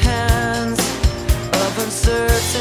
hands of uncertainty.